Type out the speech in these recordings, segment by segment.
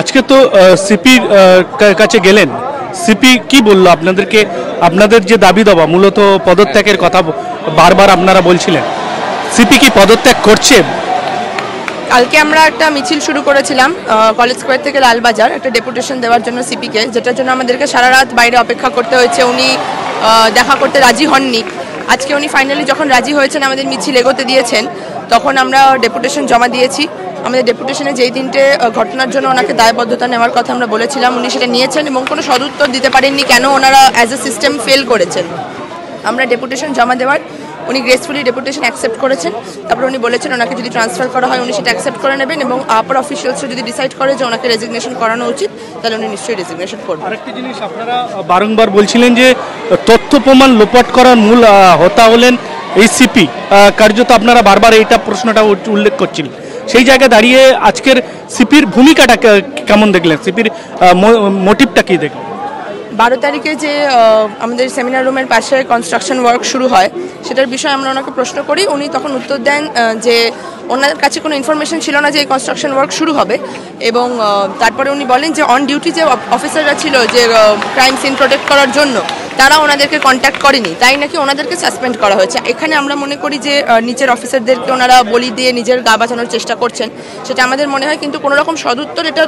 আজকে তো সিপির কাছে গেলেন। সিপি কি বলল আপনাদেরকে? আপনাদের যে দাবি দাবা, মূলত পদত্যাগের কথা বারবার আপনারা বলছিলেন। সিপি কি পদত্যাগ করছে? কালকে আমরা একটা মিছিল শুরু করেছিলাম কলেজ স্কোয়ার থেকে লালবাজার, একটা ডেপুটেশন দেওয়ার জন্য সিপিকে, যেটার জন্য আমাদেরকে সারা রাত বাইরে অপেক্ষা করতে হয়েছে। উনি দেখা করতে রাজি হননি। আজকে উনি ফাইনালি যখন রাজি হয়েছেন, আমাদের মিছিল এগোতে দিয়েছেন, তখন আমরা ডেপুটেশন জমা দিয়েছি। আমাদের ডেপুটেশনে যেই তিনটে ঘটনার জন্য ওনাকে দায়বদ্ধতা নেওয়ার কথা আমরা বলেছিলাম, উনি সেটা নিয়েছেন এবং কোনো সদুত্তর দিতে পারেননি কেন ওনারা অ্যাজ এ সিস্টেম ফেল করেছেন। আমরা ডেপুটেশন জমা দেওয়ার, উনি গ্রেসফুলি ডেপুটেশন অ্যাকসেপ্ট করেছেন। তারপর উনি বলেছেন ওনাকে যদি ট্রান্সফার করা হয়, উনি সেটা অ্যাকসেপ্ট করে নেবেন এবং আপার অফিসিয়ালসরা যদি ডিসাইড করে যে ওনাকে রেজিগনেশন করানো উচিত, তাহলে উনি নিশ্চয়ই রেজিগনেশন করবেন। আরেকটি জিনিস আপনারা বারংবার বলছিলেন যে তথ্য প্রমাণ লোপাট করার মূল হোতা হলেন এই সিপি কার্যত আপনারা বারবার এইটা প্রশ্নটা উল্লেখ করছিলেন। সেই জায়গায় দাঁড়িয়ে আজকের সিপির ভূমিকাটা কেমন দেখলেন? সিপির মোটিভটা কি দেখলেন? বারো তারিখে যে আমাদের সেমিনার রুমের পাশে কনস্ট্রাকশন ওয়ার্ক শুরু হয়, সেটার বিষয়ে আমরা ওনাকে প্রশ্ন করি। উনি তখন উত্তর দেন যে ওনার কাছে কোনো ইনফরমেশন ছিল না যে এই কনস্ট্রাকশন ওয়ার্ক শুরু হবে। এবং তারপরে উনি বলেন যে অন ডিউটি যে অফিসাররা ছিল যে ক্রাইম সিন প্রোটেক্ট করার জন্য তারা ওনাদেরকে কন্ট্যাক্ট করেনি, তাই নাকি ওনাদেরকে সাসপেন্ড করা হয়েছে? এখানে আমরা মনে করি যে নিচের অফিসারদেরকে ওনারা বলি দিয়ে নিজের গা বাঁচানোর চেষ্টা করছেন। সেটা আমাদের মনে হয়, কিন্তু কোনোরকম সদুত্তর এটা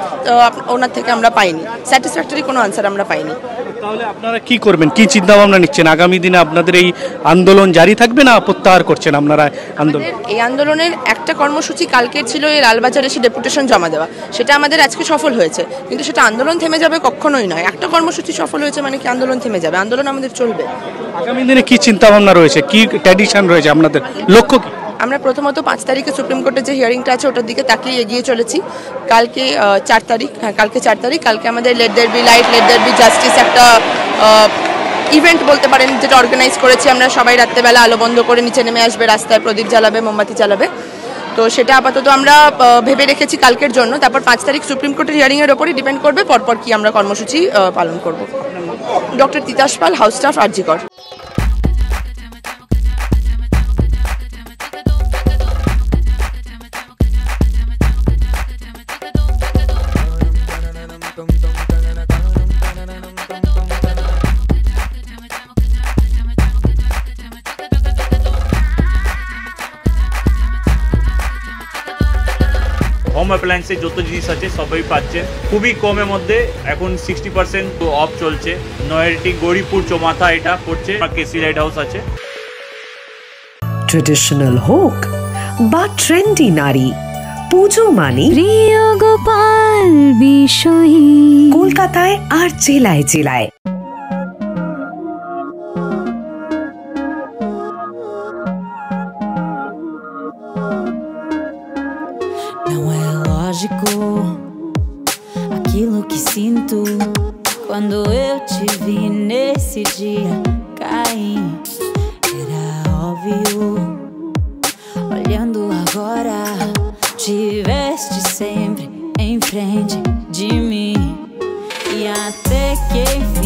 ওনার থেকে আমরা পাইনি। স্যাটিসফ্যাক্টরি কোনো আনসার আমরা পাইনি। তাহলে আপনারা কি করবেন? কি চিন্তা ভাবনা নিচ্ছেন? আগামী দিনে আপনাদের এই আন্দোলন জারি থাকবে না প্রত্যাহার করছেন আপনারা আন্দোলন? এই আন্দোলনের একটা কর্মসূচি কালকের ছিল এই লালবাজার এসে ডেপুটেশন জমা দেওয়া। সেটা আমাদের আজকে সফল হয়েছে। কিন্তু সেটা আন্দোলন থেমে যাবে কখনোই নয়। একটা কর্মসূচি সফল হয়েছে মানে কি আন্দোলন থেমে যাবে? আন্দোলন আমাদের চলবে। আগামী দিনে কি চিন্তা ভাবনা রয়েছে? কি ট্র্যাডিশন রয়েছে আপনাদের? লক্ষ্য কি? আমরা প্রথমত পাঁচ তারিখে সুপ্রিম কোর্টের যে হিয়ারিংটা আছে, ওটার দিকে তাকিয়ে এগিয়ে চলেছি। কালকে চার তারিখ হ্যাঁ কালকে চার তারিখ, কালকে আমাদের let there be light let there be justice একটা ইভেন্ট বলতে পারেন, যেটা অর্গানাইজ করেছি আমরা সবাই রাত্রেবেলা, আলো বন্ধ করে নিচে নেমে আসবে, রাস্তায় প্রদীপ জ্বালাবে, মোমবাতি জ্বালাবে। তো সেটা আপাতত আমরা ভেবে রেখেছি কালকের জন্য। তারপর পাঁচ তারিখ সুপ্রিম কোর্টের হিয়ারিংয়ের ওপরই ডিপেন্ড করবে, পরপর কি আমরা কর্মসূচি পালন করব। Doctor Titas Pal house staff RG Kar. Home অ্যাপ্লায়েন্সের যত জিনিস আছে সবই পাচ্ছেন খুবই কমের মধ্যে এখন সিক্সটি পার্সেন্ট অফ চলছে। নয়ারটি গৌরীপুর চৌমাথা এটা পড়ছে কেসি লাইট হাউস আছে। ট্রেডিশনাল হোক বা ট্রেন্ডি নারী পুজো মানে প্রিয় গোপাল বিষয়ী কলকাতায় আর জেলায় জেলায় Não é lógico aquilo que sinto quando eu te vi nesse dia cair. Era óbvio. Olhando em frente de mim. E até que enfim